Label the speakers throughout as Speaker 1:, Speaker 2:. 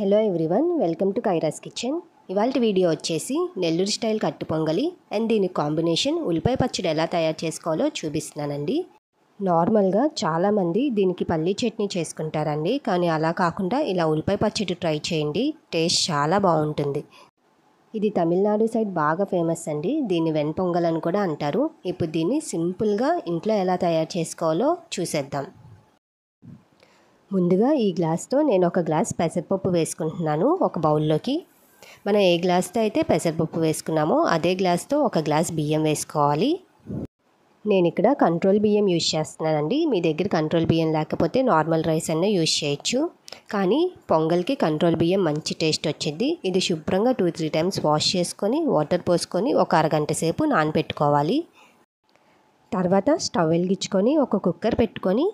Speaker 1: Hello everyone welcome to Kaira's kitchen ఇవాళ video వచ్చేసి Nellore style కట్టు పొంగలి అండ్ దీని కాంబినేషన్ ఉల్లిపాయ పచ్చడి ఎలా తయారు చేసుకోవాలో చూపిస్తున్నానండి. నార్మల్గా చాలామంది దీనికి పల్లీ చట్నీ చేసుకుంటారండి కానీ అలా కాకుండా ఇలా ఉల్లిపాయ పచ్చడి ట్రై చేయండి టేస్ట్ చాలా బాగుంటుంది. ఇది తమిళనాడు సైడ్ బాగా ఫేమస్ అండి దీన్ని వెన్పొంగల్ అని కూడా అంటారు. ఇప్పుడు దీన్ని సింపుల్గా ఇంట్లో ఎలా తయారు చేసుకోవాలో చూసేద్దాం. ముందుగా ఈ గ్లాస్తో నేను ఒక గ్లాస్ పెసరపప్పు వేసుకుంటున్నాను ఒక బౌల్లోకి. మనం ఏ గ్లాస్తో అయితే పెసరపప్పు వేసుకున్నామో అదే గ్లాస్తో ఒక గ్లాస్ బియ్యం వేసుకోవాలి. నేను ఇక్కడ కంట్రోల్ బియ్యం యూజ్ చేస్తున్నానండి. మీ దగ్గర కంట్రోల్ బియ్యం లేకపోతే నార్మల్ రైస్ అన్న యూజ్ చేయొచ్చు. కానీ పొంగల్కి కంట్రోల్ బియ్యం మంచి టేస్ట్ వచ్చింది. ఇది శుభ్రంగా టూ త్రీ టైమ్స్ వాష్ చేసుకొని వాటర్ పోసుకొని ఒక అరగంట సేపు నానబెట్టుకోవాలి తర్వాత స్టవ్ వెలిగించుకొని ఒక కుక్కర్ పెట్టుకొని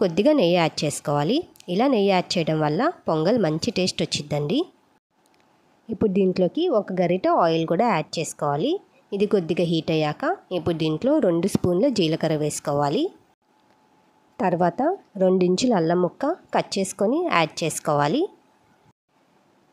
Speaker 1: కొద్దిగా నెయ్యి యాడ్ చేసుకోవాలి. ఇలా నెయ్యి యాడ్ చేయడం వల్ల పొంగల్ మంచి టేస్ట్ వచ్చిద్దండి. ఇప్పుడు దీంట్లోకి ఒక గరిట ఆయిల్ కూడా యాడ్ చేసుకోవాలి. ఇది కొద్దిగా హీట్ అయ్యాక ఇప్పుడు దీంట్లో రెండు స్పూన్ల జీలకర్ర వేసుకోవాలి. తర్వాత రెండించుల అల్లం ముక్క కట్ చేసుకొని యాడ్ చేసుకోవాలి.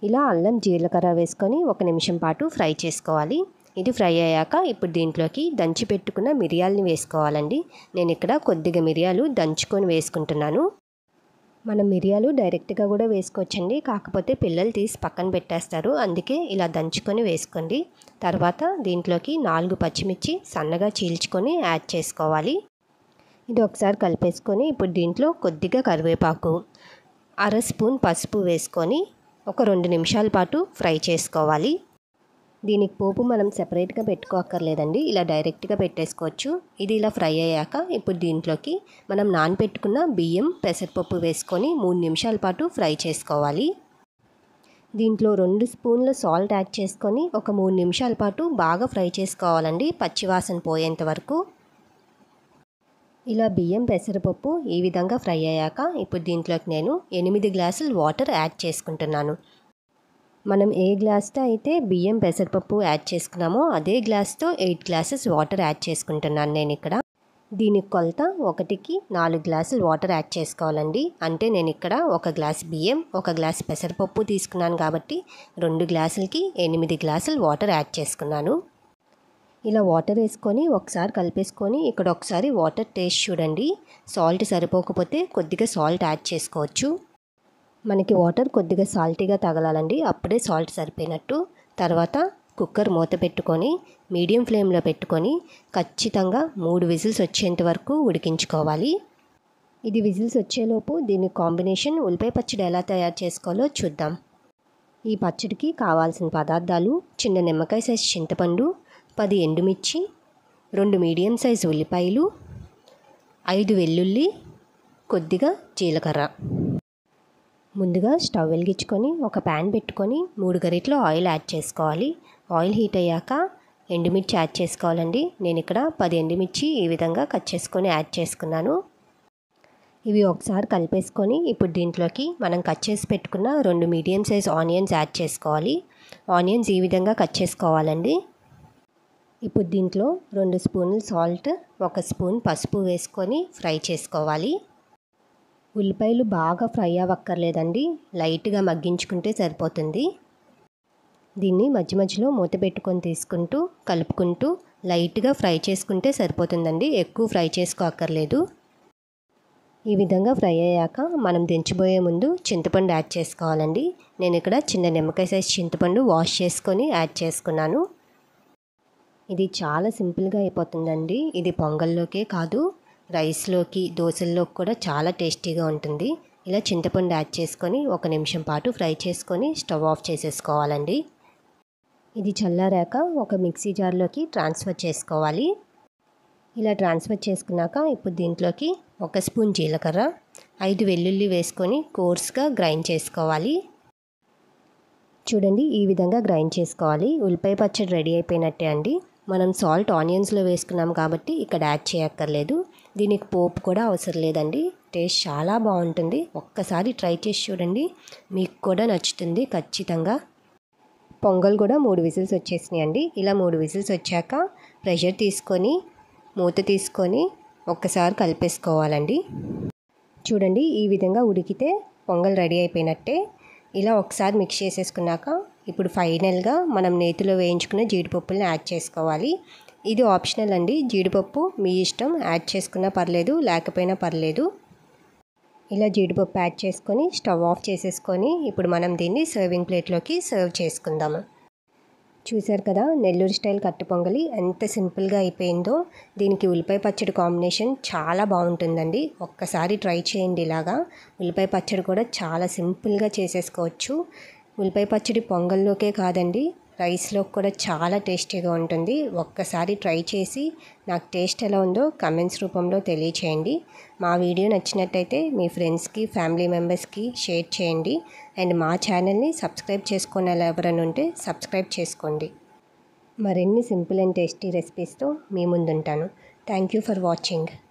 Speaker 1: ఇలా అల్లం జీలకర్ర వేసుకొని ఒక నిమిషం పాటు ఫ్రై చేసుకోవాలి. ఇది ఫ్రై అయ్యాక ఇప్పుడు దీంట్లోకి దంచి పెట్టుకున్న మిరియాలని వేసుకోవాలండి. నేను ఇక్కడ కొద్దిగా మిరియాలు దంచుకొని వేసుకుంటున్నాను. మనం మిరియాలు డైరెక్ట్గా కూడా వేసుకోవచ్చండి. కాకపోతే పిల్లలు తీసి పక్కన పెట్టేస్తారు. అందుకే ఇలా దంచుకొని వేసుకోండి. తర్వాత దీంట్లోకి నాలుగు పచ్చిమిర్చి సన్నగా చీల్చుకొని యాడ్ చేసుకోవాలి. ఇది ఒకసారి కలిపేసుకొని ఇప్పుడు దీంట్లో కొద్దిగా కరివేపాకు అర స్పూన్ పసుపు వేసుకొని ఒక రెండు నిమిషాల పాటు ఫ్రై చేసుకోవాలి. దీనికి పోపు మనం సెపరేట్గా పెట్టుకోక్కర్లేదండి. ఇలా డైరెక్ట్గా పెట్టేసుకోవచ్చు. ఇది ఇలా ఫ్రై అయ్యాక ఇప్పుడు దీంట్లోకి మనం నానబెట్టుకున్న బియ్యం పెసరపప్పు వేసుకొని మూడు నిమిషాల పాటు ఫ్రై చేసుకోవాలి. దీంట్లో రెండు స్పూన్ల సాల్ట్ యాడ్ చేసుకొని ఒక మూడు నిమిషాల పాటు బాగా ఫ్రై చేసుకోవాలండి. పచ్చివాసన పోయేంత వరకు. ఇలా బియ్యం పెసరపప్పు ఈ విధంగా ఫ్రై అయ్యాక ఇప్పుడు దీంట్లోకి నేను ఎనిమిది గ్లాసులు వాటర్ యాడ్ చేసుకుంటున్నాను. మనం ఏ గ్లాస్తో అయితే బియ్యం పెసరపప్పు యాడ్ చేసుకున్నామో అదే గ్లాస్తో ఎయిట్ గ్లాసెస్ వాటర్ యాడ్ చేసుకుంటున్నాను నేను ఇక్కడ. దీనికి కొలత ఒకటికి నాలుగు గ్లాసులు వాటర్ యాడ్ చేసుకోవాలండి. అంటే నేను ఇక్కడ ఒక గ్లాస్ బియ్యం ఒక గ్లాస్ పెసరపప్పు తీసుకున్నాను కాబట్టి రెండు గ్లాసులకి ఎనిమిది గ్లాసులు వాటర్ యాడ్ చేసుకున్నాను. ఇలా వాటర్ వేసుకొని ఒకసారి కలిపేసుకొని ఇక్కడ ఒకసారి వాటర్ టేస్ట్ చూడండి. సాల్ట్ సరిపోకపోతే కొద్దిగా సాల్ట్ యాడ్ చేసుకోవచ్చు. మనకి వాటర్ కొద్దిగా సాల్టీగా తగలాలండి అప్పుడే సాల్ట్ సరిపోయినట్టు. తర్వాత కుక్కర్ మూత పెట్టుకొని మీడియం ఫ్లేమ్లో పెట్టుకొని ఖచ్చితంగా మూడు విజిల్స్ వచ్చేంత వరకు ఉడికించుకోవాలి. ఇది విజిల్స్ వచ్చేలోపు దీని కాంబినేషన్ ఉల్లిపాయ పచ్చడి ఎలా తయారు చేసుకోవాలో చూద్దాం. ఈ పచ్చడికి కావాల్సిన పదార్థాలు చిన్న నిమ్మకాయ సైజ్ చింతపండు పది ఎండుమిర్చి రెండు మీడియం సైజ్ ఉల్లిపాయలు ఐదు వెల్లుల్లి కొద్దిగా జీలకర్ర. ముందుగా స్టవ్ వెలిగించుకొని ఒక ప్యాన్ పెట్టుకొని మూడు గరిట్లో ఆయిల్ యాడ్ చేసుకోవాలి. ఆయిల్ హీట్ అయ్యాక ఎండుమిర్చి యాడ్ చేసుకోవాలండి. నేను ఇక్కడ పది ఎండుమిర్చి ఈ విధంగా కట్ చేసుకొని యాడ్ చేసుకున్నాను. ఇవి ఒకసారి కలిపేసుకొని ఇప్పుడు దీంట్లోకి మనం కట్ చేసి పెట్టుకున్న రెండు మీడియం సైజ్ ఆనియన్స్ యాడ్ చేసుకోవాలి. ఆనియన్స్ ఈ విధంగా కట్ చేసుకోవాలండి. ఇప్పుడు దీంట్లో రెండు స్పూన్లు సాల్ట్ ఒక స్పూన్ పసుపు వేసుకొని ఫ్రై చేసుకోవాలి. ఉల్లిపాయలు బాగా ఫ్రై అవ్వక్కర్లేదండి. లైట్గా మగ్గించుకుంటే సరిపోతుంది. దీన్ని మధ్య మధ్యలో మూత పెట్టుకొని తీసుకుంటూ కలుపుకుంటూ లైట్గా ఫ్రై చేసుకుంటే సరిపోతుందండి. ఎక్కువ ఫ్రై చేసుకోక్కర్లేదు. ఈ విధంగా ఫ్రై అయ్యాక మనం దించబోయే ముందు చింతపండు యాడ్ చేసుకోవాలండి. నేను ఇక్కడ చిన్న నిమ్మకాయ సైజ్ చింతపండు వాష్ చేసుకొని యాడ్ చేసుకున్నాను. ఇది చాలా సింపుల్గా అయిపోతుందండి. ఇది పొంగల్లోకే కాదు. రైస్లోకి దోశల్లోకి కూడా చాలా టేస్టీగా ఉంటుంది. ఇలా చింతపండు యాడ్ చేసుకొని ఒక నిమిషం పాటు ఫ్రై చేసుకొని స్టవ్ ఆఫ్ చేసేసుకోవాలండి. ఇది చల్లారాక ఒక మిక్సీ జార్లోకి ట్రాన్స్ఫర్ చేసుకోవాలి. ఇలా ట్రాన్స్ఫర్ చేసుకున్నాక ఇప్పుడు దీంట్లోకి ఒక స్పూన్ జీలకర్ర ఐదు వెల్లుల్లి వేసుకొని కోర్స్గా గ్రైండ్ చేసుకోవాలి. చూడండి ఈ విధంగా గ్రైండ్ చేసుకోవాలి. ఉల్లిపాయ పచ్చడి రెడీ అయిపోయినట్టే అండి. మనం సాల్ట్ ఆనియన్స్లో వేసుకున్నాం కాబట్టి ఇక్కడ యాడ్ చేయక్కర్లేదు. దీనికి పోపు కూడా అవసరం లేదండి. టేస్ట్ చాలా బాగుంటుంది. ఒక్కసారి ట్రై చేసి చూడండి. మీకు కూడా నచ్చుతుంది ఖచ్చితంగా. పొంగల్ కూడా మూడు విజిల్స్ వచ్చేసినాయి అండి ఇలా మూడు విజిల్స్ వచ్చాక ప్రెషర్ తీసుకొని మూత తీసుకొని ఒక్కసారి కలిపేసుకోవాలండి. చూడండి ఈ విధంగా ఉడికితే పొంగల్ రెడీ అయిపోయినట్టే. ఇలా ఒకసారి మిక్స్ చేసేసుకున్నాక ఇప్పుడు ఫైనల్గా మనం నేతిలో వేయించుకున్న జీడిపప్పులను యాడ్ చేసుకోవాలి. ఇది ఆప్షనల్ అండి. జీడిపప్పు మీ ఇష్టం యాడ్ చేసుకున్నా పర్లేదు లేకపోయినా పర్లేదు. ఇలా జీడిపప్పు యాడ్ చేసుకొని స్టవ్ ఆఫ్ చేసేసుకొని ఇప్పుడు మనం దీన్ని సర్వింగ్ ప్లేట్లోకి సర్వ్ చేసుకుందాము చూశారు కదా నెల్లూరు స్టైల్ కట్టు పొంగలి ఎంత సింపుల్గా అయిపోయిందో. దీనికి ఉల్లిపాయ పచ్చడి కాంబినేషన్ చాలా బాగుంటుందండి. ఒక్కసారి ట్రై చేయండి ఇలాగా. ఉల్లిపాయ పచ్చడి కూడా చాలా సింపుల్గా చేసేసుకోవచ్చు. ఉల్లిపాయ పచ్చడి పొంగల్లోకే కాదండి రైస్లో కూడా చాలా టేస్టీగా ఉంటుంది. ఒక్కసారి ట్రై చేసి నాకు టేస్ట్ ఎలా ఉందో కమెంట్స్ రూపంలో తెలియచేయండి. మా వీడియో నచ్చినట్టయితే మీ ఫ్రెండ్స్కి ఫ్యామిలీ మెంబర్స్కి షేర్ చేయండి. అండ్ మా ఛానల్ని సబ్స్క్రైబ్ చేసుకునే ఎవరైనా ఉంటే సబ్స్క్రైబ్ చేసుకోండి. మరిన్ని సింపుల్ అండ్ టేస్టీ రెసిపీస్తో మీ ముందుంటాను. Thank you for watching.